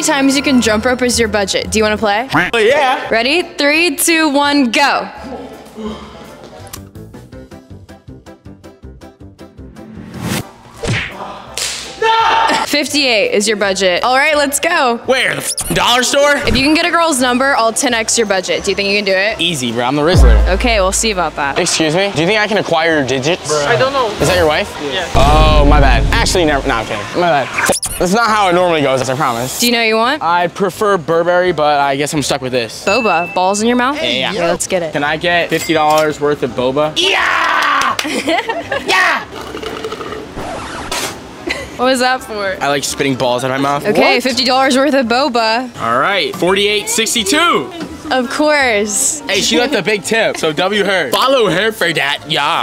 many times you can jump rope is your budget. Do you want to play? Oh, yeah. Ready? Three, two, one, go. No! 58 is your budget. All right, let's go. Where? The dollar store? If you can get a girl's number, I'll 10x your budget. Do you think you can do it? Easy, bro. I'm the Rizzler. Okay, we'll see about that. Excuse me? Do you think I can acquire your digits? I don't know. Is that your wife? Yeah. Oh, my bad. Actually, never. No, I'm kidding. My bad. That's not how it normally goes, as I promise. Do you know what you want? I prefer Burberry, but I guess I'm stuck with this. Boba. Balls in your mouth? Yeah. Okay, let's get it. Can I get $50 worth of boba? Yeah! yeah! What was that for? I like spitting balls out of my mouth. Okay, What? $50 worth of boba. All right, 48.62. Of course. Hey, she left a big tip, so W her. Follow her for that, yeah.